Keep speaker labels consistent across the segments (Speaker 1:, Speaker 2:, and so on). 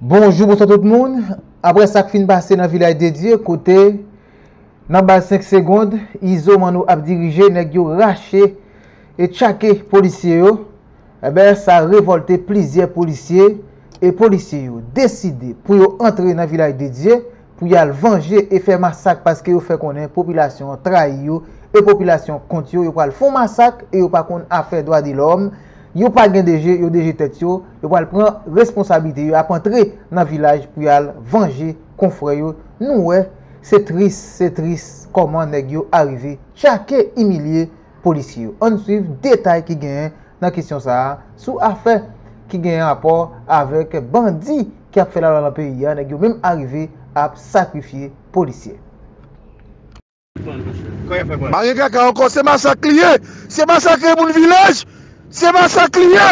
Speaker 1: Bonjou bonsoit tout moun, apre sak fin basen nan vilay dedye, kote nan bal 5 segonde, Izo man nou ap dirije, neg yo rache e chake polisye yo, eh ebe sa revolte plizye polisye e polisye yo. Deside pou yo entre nan vilay dedye pou yal venje e fe masak paske yo fe konen populasyon trai yo, e populasyon konti yo, yo pal fon masak, e yo pa kon afe doa di lom, yo pa gen deje, yo deje tet yo, yo pa al pren responsabilite, yo ap antre nan vilaj pou yal venje konfre yo. Nou we, se tris, se tris, koman neg yo arrive, chake imilye polisi yo. An suiv detay ki gen nan kisyon sa, sou afe ki gen rapor avek bandi ki ap fe la lan peyi ya, neg yo menm arrive ap sakrifye polisye.
Speaker 2: Marien kaka ankon, se masakliye, se masakliye moun vilaj, Se masakriye,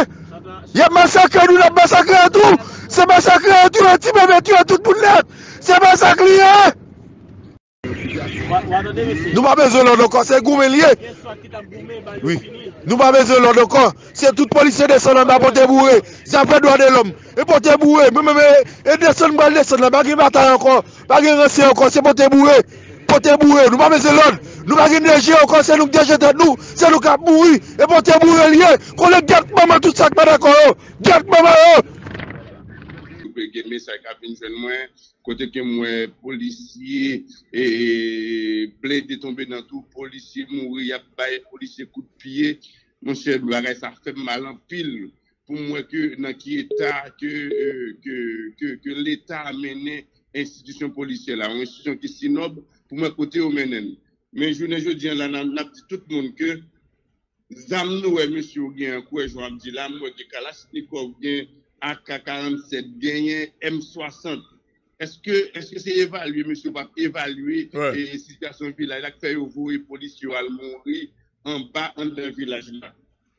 Speaker 2: ye masakre nou nan masakre an tou, se masakre an tou an ti mè mè tou an tout moun net, se masakriye. Nou pa bezè lò do kon, se goumen liye. Oui, nou pa bezè lò do kon, se tout polise deson nan ba pote bourre, zapre doan de l'om, e pote bourre, mè mè mè, e deson mwen deson nan, bagè bata an kon, bagè rensè an kon, se pote bourre. pote bourré. Nous pas besoin l'autre. Nous pas de géo, quand c'est nous qui déjetons nous, c'est nous qui avons bourré. Et pote bourré lié. Qu'on le garde maman tout ça qui pas d'accord. Garde maman. Vous
Speaker 3: pouvez gagner message qui vient jeune moi. Kote ke mwen polisye e ple de tombe nan tou, polisye mouri ap baye, polisye kout piye, mwen se lware sa fè malan pil pou mwen ke nan ki eta ke, ke, ke, ke l'eta amene institisyon polisye la, institisyon ki sinob, pou mwen kote ou menen. Men jounen joun diyan lan nan ap di tout moun ke zam nou e monsi ou gen kwe joun ap di lan mwen de kalas nikov gen AK-47 genyen M60. Eske se evalue monsi ou pa evalue e sityasyon vilay la kfe yo vou e polis yo al mounri an ba an den vilaj la.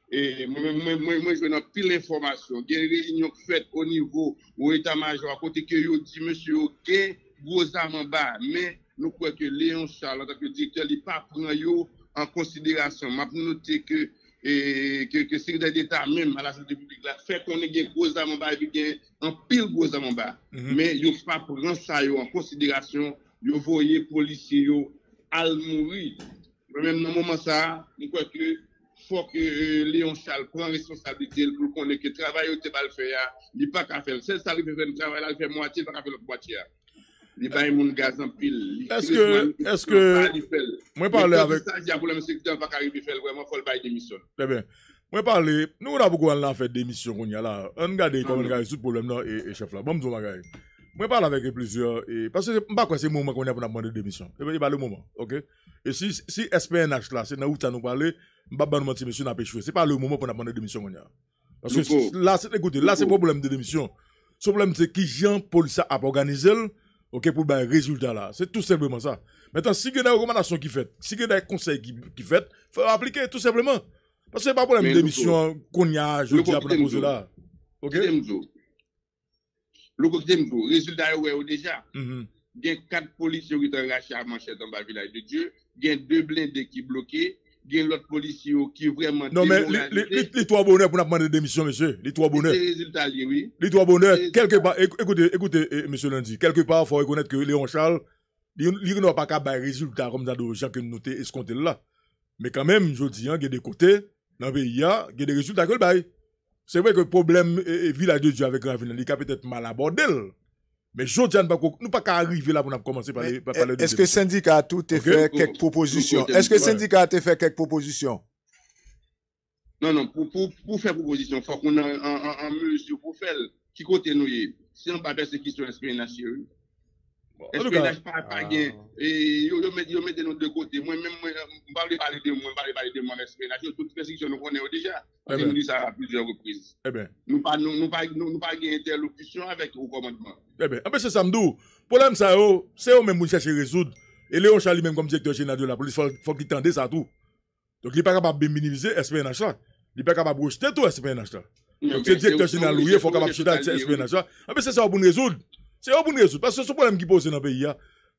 Speaker 3: mwen jwen an pil informasyon, gen reynyon fèt o nivou ou etat majwa kote ke yo di, monsi yo gen gozam an ba, men nou kwe ke Léon Charles, an takye direktor, li pa pran yo an konsiderasyon. Map nou note ke, ke, ke sekretary d'Etat men, a la Santé Publique la, fè konen gen gozam an ba, gen an pil gozaman ba, mm -hmm. men yo pa pran sa yo an konsiderasyon, yo voye polisi yo al mouri. Men mèm nan mouman sa, nou kwe ke fok euh, Leon Charles pran responsabilite pou konen ke travay ou te bal fè ya, li pa ka fèl. Sel sali fè fè nou travay la, li fè mwati, pa ka fè lòk mwati ya. Li bay moun gaz an pil.
Speaker 2: Eske, eske, mwen parle avèk. Mwen sa diaboulèm sektor pa
Speaker 3: ka ribi fèl, mwen fol bay demisyon.
Speaker 2: Lè ben, mwen parle, nou la pou kwen la fè demisyon kon ya la, an gade kon men gare sou problem nan e chef la, bom zon la gare. Mzou magay. Mwen pale avek e plizyor, e, pasè mba kwen se mouman kon ya pou nan pwande demisyon. E bè, e bè le mouman, ok? E si, si SPNH la, se nan ou tan nou pale, mba ban nou manti misyon nan pe chwe, se pa le mouman pou nan pwande demisyon kon ya. Pasè, la, se, ekoute, la se problem de demisyon. Se problem se ki jan polisa ap organize l, Ok, pour ben résultat là. C'est tout simplement ça. Maintenant, si il y a des recommandations qui fait, si il y a des conseils qui, qui fait, il faut appliquer tout simplement. Parce que c'est pas pour la démission qu'on y a, je dis, après poser là. Ok?
Speaker 3: Le résultat, ouais, déjà. Il y a quatre policiers qui ont arraché à manchette dans le village de Dieu. Il y a deux blindés qui bloqués gen l'autre policier qui vraiment
Speaker 2: Non mais les trois bonheurs pour nous demander démission monsieur, les trois bonheurs.
Speaker 3: Oui.
Speaker 2: Les trois bonheurs quelque part écoutez écoutez eh, monsieur Lundi, quelque part faut reconnaître que Léon Charles il n'a pas qu'à résultat comme ça de gens que nous escompté là. Mais quand même je dis hein, il y a des côtés dans le pays il y C'est vrai que le problème et, et village de Dieu avec Ravine, il a peut-être mal abordé. Mais je ne nous pas arriver là pour commencer par parler
Speaker 4: de Est-ce que le syndicat a tout fait quelques propositions? Est-ce que le syndicat a fait quelques propositions?
Speaker 3: Non, non, pour, pour, pour faire proposition, il faut qu'on ait en mesure pour faire. Qui côté nous Si on pas persécution SPNH, SPNH pas Espionaj pa gen, yo mette nou de kote, mwen mwen mbale pale de mwen, mbale pale de mwen espionaj, yo tout persiksyon nou konen yo deja, se nou di sa a plusieurs reprises. Nou pa gen interlokusyon avèk ou
Speaker 2: komandman. Ebe, anbe se samdou, problem sa yo, se yo men moun chache resoud, e Leon Charlie men kom direktor jenal de la polis, fòk li tende sa tou. Donk li pa kapab ben minimize espionaj la, li pa kapab rejte tou espionaj la. Donk se direktor jenal ou ye fòk kapab chita ah, espionaj la, anbe se sa yo pou nou resoud. C'est bout de résoudre. Parce que ce problème qui pose dans le pays,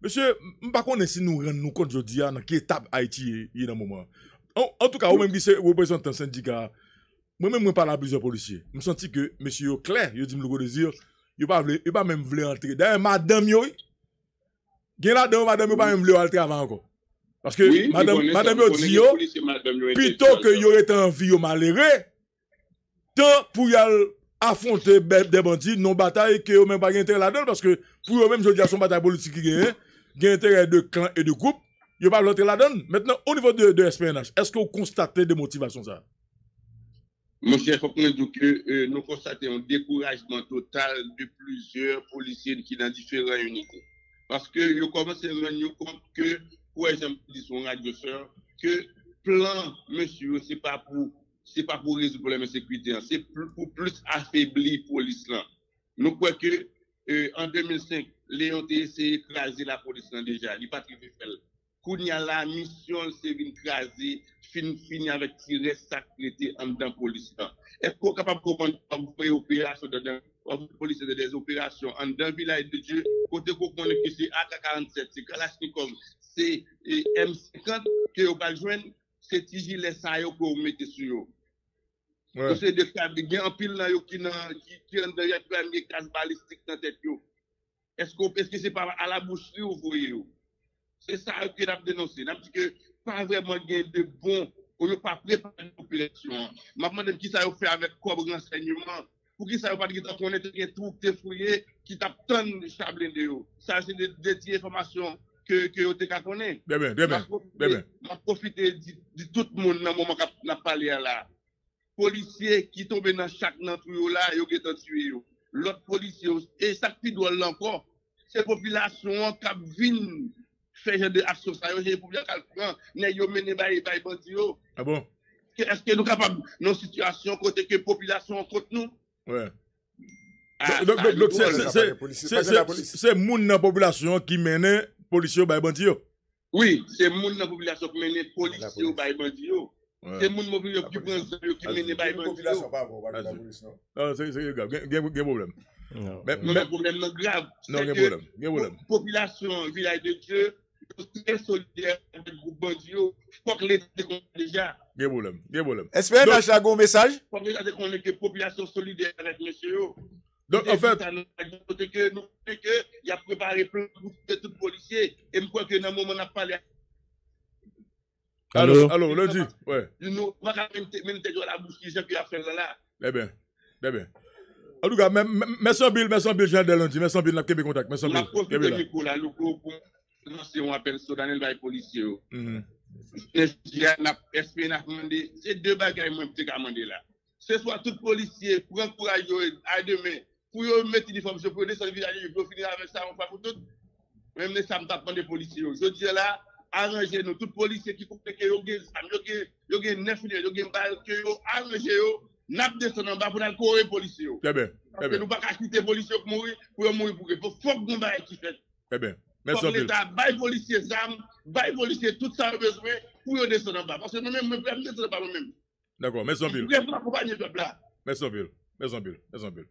Speaker 2: monsieur, je ne sais pas si nous rendons compte aujourd'hui dans quelle étape Haïti est dans le moment. En, tout cas, vous-même qui représentant un syndicat, moi-même, je parle à plusieurs policiers. Je me sens que monsieur clair, je dis le désir, vle, yo pas même vle entrer. D'ailleurs, madame yo, gen la dedans madame yo pas même vle entrer avant encore. Parce que
Speaker 3: Oui,
Speaker 2: madame,
Speaker 3: il
Speaker 2: madame yo
Speaker 3: il
Speaker 2: dit yo, plutôt que yo ete en vie yo malheureux, tant pour y aller affronter des bandits, non bataille, que yo même pas intérêt là-dedans, parce que pour yo même, je dis à son bataille politique qui gagne, gen intérêt de clan et de groupe, yo pas l'entrer là-dedans. Maintenant, au niveau de, de SPNH, est-ce que vous constatez des motivations ça?
Speaker 3: Mon cher, il faut que euh, nous constatons un découragement total de plusieurs policiers qui dans différentes unités. Parce que nous commençons à rendre compte que, pour exemple, dit son radio sœur, que plan, monsieur, c'est pas pour c'est pas pour résoudre le problème de sécurité, hein. c'est pour, plus affaiblir la police. Nous croyons que euh, en 2005, Léon a essayé d'écraser la police déjà, il n'a pas trouvé fait. Kounya la mission, c'est d'écraser, fin fini avec tirer sacré en dedans police. Est-ce qu'on est capable de comprendre vous opération dedans, la police de des opérations en dedans village de Dieu, côté qu'on connaît que c'est AK-47, c'est Kalachnikov, c'est eh, M50 que vous pas joindre, c'est Tigilet ça yo que vous mettez sur eux.
Speaker 2: Ouais.
Speaker 3: C'est des cas, il y a un pile là yo qui nan qui qui en derrière premier casse balistique dans tête yo. Est-ce qu'on est-ce que c'est pas à la boucherie ou voyez yo? C'est ça que avons dénoncé. Avons dit que pas vraiment gain de bon, on n'a pas préparé la population. Je me demande qui ça a fait avec quoi renseignement? Pour qui ça a pas dit qu'on était tout fouillé, qui t'a tant de chablin de yo? Ça, c'est des informations que, que vous connaître.
Speaker 2: Bien, bien, bien.
Speaker 3: Je profite de, tout le monde dans le moment a parlé là. Policiers qui tombent dans chaque nantou là, ils ont tué. L'autre policier, et ça qui doit encore, c'est population qui viennent faire genre de action, ça, c'est population qui prend, mais yo mené bandi yo.
Speaker 2: Ah bon?
Speaker 3: Est-ce que nous sommes capables, dans une situation côté que population contre nous?
Speaker 2: Ouais.
Speaker 3: Ah,
Speaker 2: Donc, c'est- moun nan population qui mène policier bay bandi yo.
Speaker 3: Oui, c'est moun dans la population qui mène policier
Speaker 4: police.
Speaker 3: ou bay bandi yo.
Speaker 2: Ouais.
Speaker 3: C'est moun mobilier
Speaker 4: La
Speaker 3: qui prend mène bay bandi
Speaker 4: population,
Speaker 3: yo.
Speaker 4: pas bon, pas de la police, non?
Speaker 2: Non, c'est c'est grave. Problème.
Speaker 5: Non.
Speaker 2: Mais,
Speaker 3: Non,
Speaker 2: mais,
Speaker 3: le problème non grave.
Speaker 2: non, problème. Gen problème.
Speaker 3: po- population village de Dieu, très solidaire avec le groupe bandi yo. Faut que l'État déjà.
Speaker 2: Problème.
Speaker 4: Un message?
Speaker 3: Faut que l'État déconne que population solidaire avec monsieur.
Speaker 2: Donc, en fait,
Speaker 3: nous a que que il a préparé plein de de tout policiers et je crois que dans le moment où on a parlé
Speaker 2: allô,
Speaker 5: Allô?
Speaker 2: allô, lundi? Ouais.
Speaker 3: nous on va même à la bouche qui j'ai pu faire là.
Speaker 2: Eh bien. Eh bien. En tout cas, merci en pile, merci en pile, Jean de lundi. Merci en pile, n'a Québec contact. Merci en
Speaker 3: On a
Speaker 2: pile.
Speaker 3: profité
Speaker 2: Québec là.
Speaker 3: pour lancer un appel solennel par les policiers. yo.
Speaker 2: Mhm.
Speaker 3: SPN a SPN a demandé, c'est deux bagages moi je demandé là. Ce soit tout policier prend courage à demain pour mettre uniforme pour descendre village pour finir avec ça on pas pour tout. Même les me tape des policiers. Je dis là arrangez nous tout policier qui comprend que yo gen neuf minutes, yo gen balle que yo arrangez yo n'a descendre en bas pour aller courir policier. yo.
Speaker 2: Eh bien.
Speaker 3: Parce que nous pas qu'à quitter policier pour mourir pour mourir pour que faut faut que nous qui fait.
Speaker 2: Eh bien. Merci
Speaker 3: Faut que l'État baille policier zam, baille policier tout ça besoin pour descendre en bas parce que nous même nous descendre en bas nous même.
Speaker 2: D'accord. Merci.
Speaker 3: Bref, m'accompagner le peuple là.
Speaker 2: Merci. Merci. Merci.